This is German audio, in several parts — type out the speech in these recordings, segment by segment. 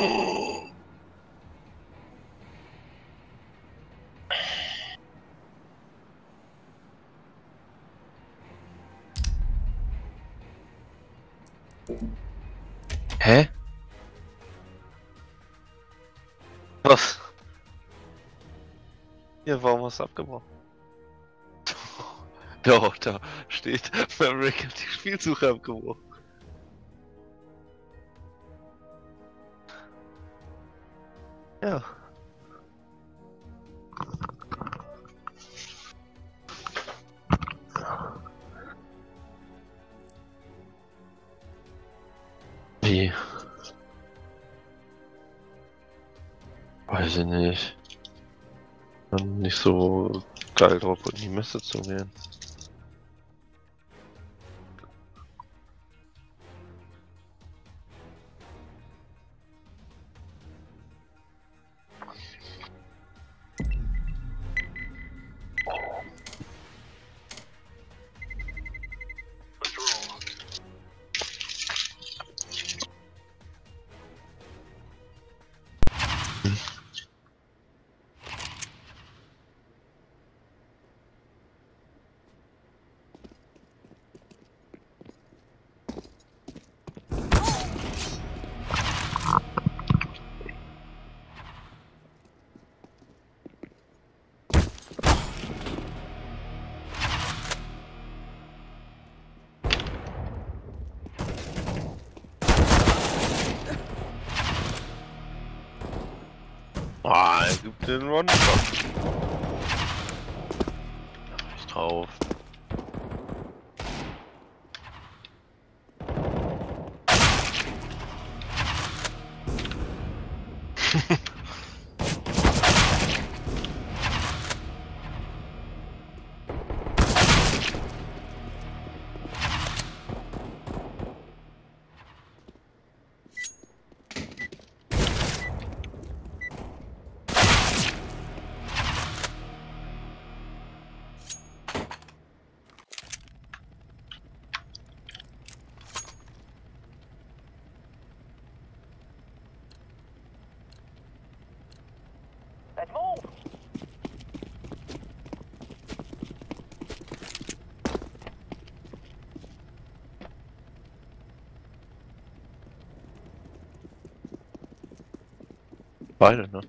Hä? Was? Ja, warum hast du abgebrochen? Ja, da steht, Maverick hat die Spielsuche abgebrochen. Ja. Wie? Weiß ich nicht. Nicht so geil drauf, in die Messe zu gehen. Den. Ich drauf. Beide, ne?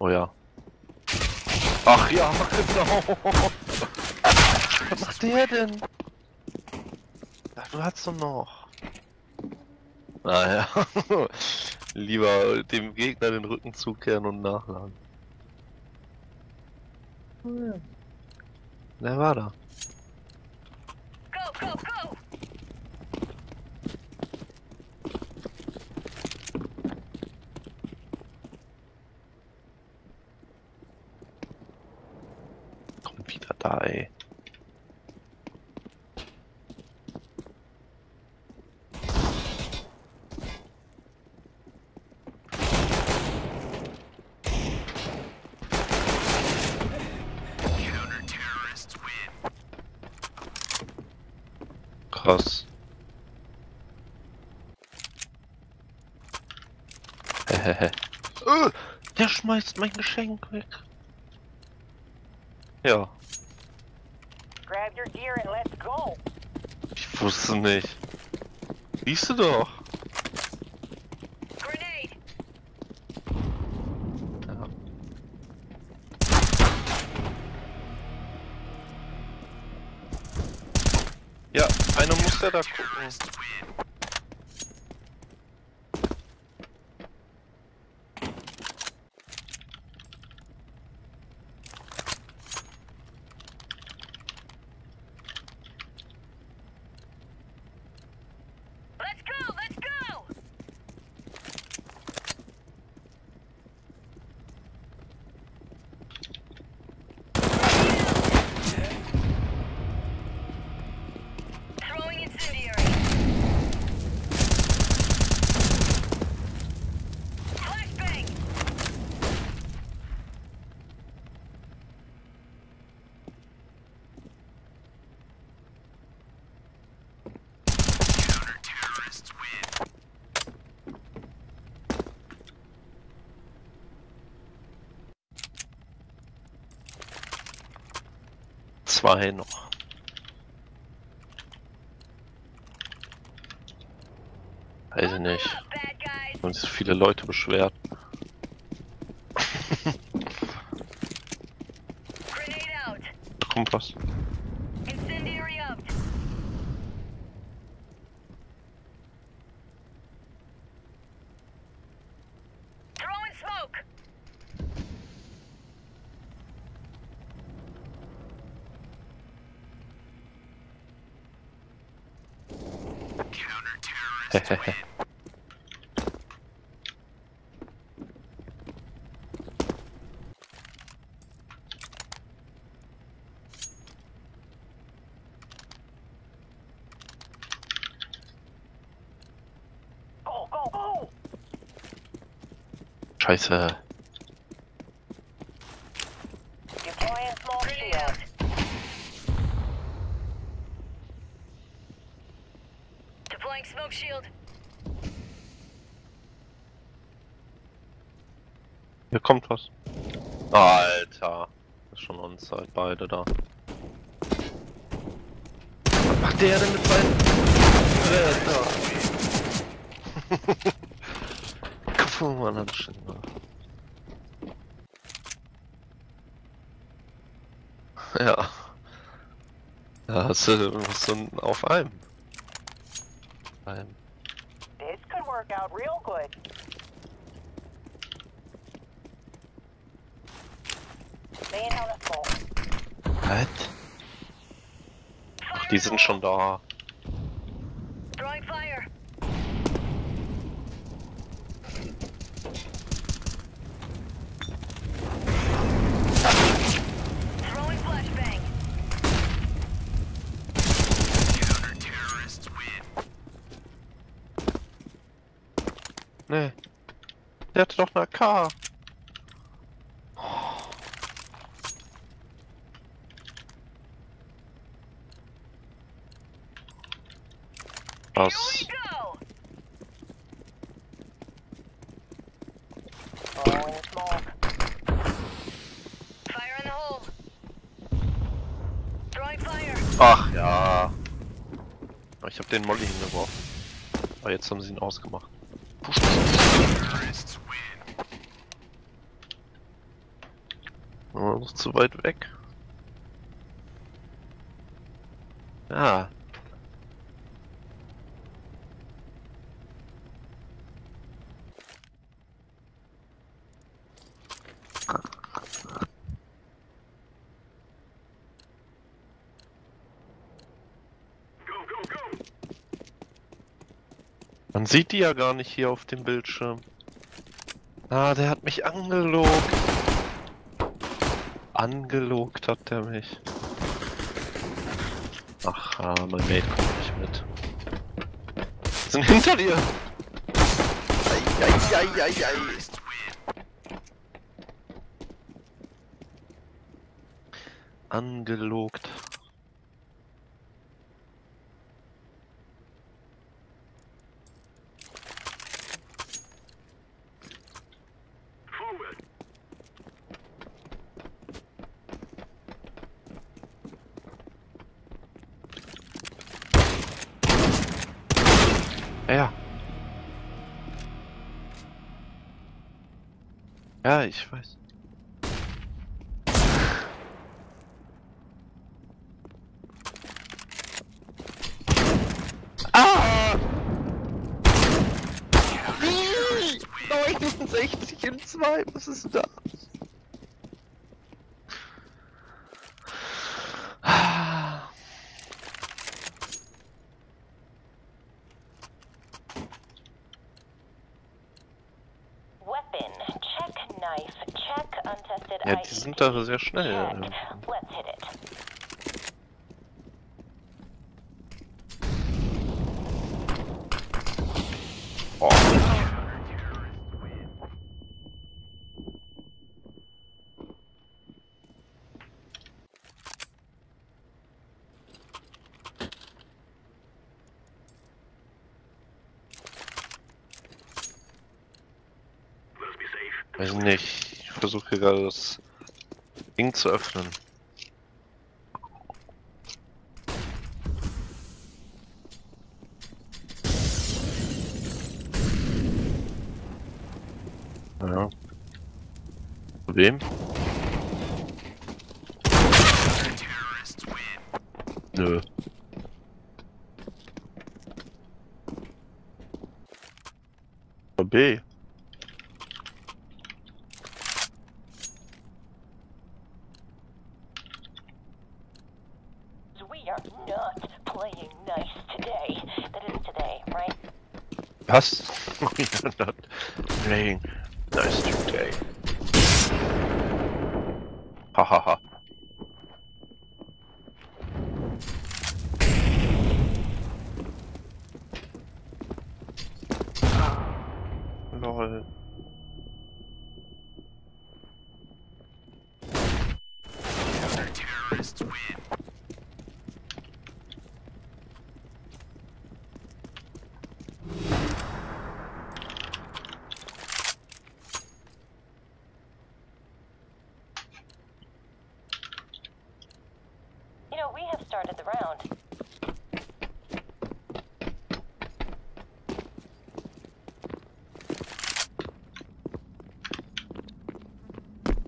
Oh ja. Ach ja, genau. Was macht der denn? Ach, du hast doch noch. Naja. Lieber dem Gegner den Rücken zukehren und nachladen. Wer war da? Go, go, go. Komm wieder da, ey. Krass. Hehehe. Äh, der schmeißt mein Geschenk weg. Ja, Grab your gear and let's go. ich wusste nicht. Siehst du doch. Da gucken. Zwei noch. Weiß ich nicht. Und sich viele Leute beschwert. Da kommt was. Try to deploying small shield. Deploying smoke shield. Hier kommt was. Alter. Ist schon on-site, beide da. Was macht der denn mit seinen... Alter. Guck mal, das schon mal. Ja. Ja, hast du was so ein- auf einem. Einem. This could work out real good. Was? Ach, die sind schon da. Nee. Der hatte doch eine AK. Fire. Ach ja. Ich habe den Molly hingeworfen. Aber jetzt haben sie ihn ausgemacht. Oh, noch zu weit weg. Ja. Man sieht die ja gar nicht hier auf dem Bildschirm. Ah, der hat mich angelogt. Angelogt hat der mich. Ach, ah, mein Mate kommt nicht mit. Sind hinter dir! Eieieiei. Angelogt. Ja, ja. Ich weiß. Ah! 69 in 2, was ist denn da? Weapon. Check knife. Check untested Ja, die sind da sehr schnell. Weiß nicht. Ich versuche hier gerade das Ding zu öffnen. Ja. Zu wem? Nö. B. Was? We are not playing nice today. Hahaha. Lol. Started the round.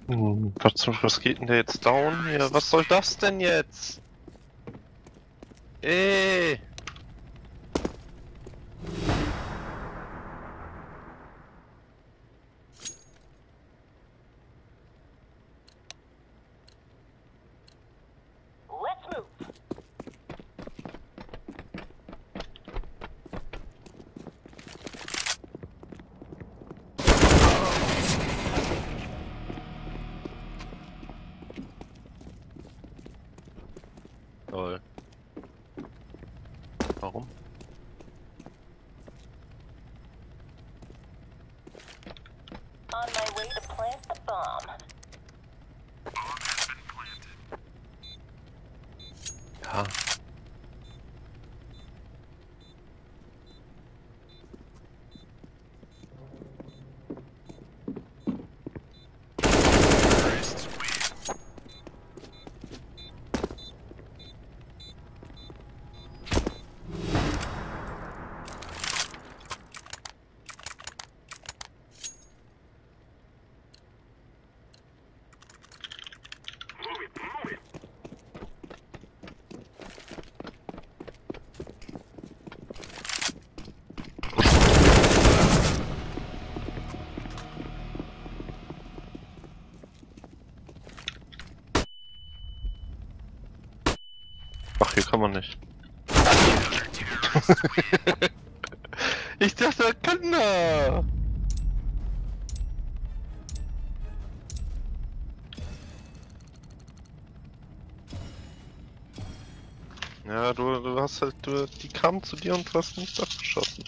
Hm, was, was geht denn da jetzt down hier? Was soll das denn jetzt? Ey! on my way to plant the bomb. Bomb has been planted. Huh? Ach, hier kann man nicht. ich dachte, er kann da. Ja, du, du hast halt, du, die kamen zu dir und du hast nicht abgeschossen.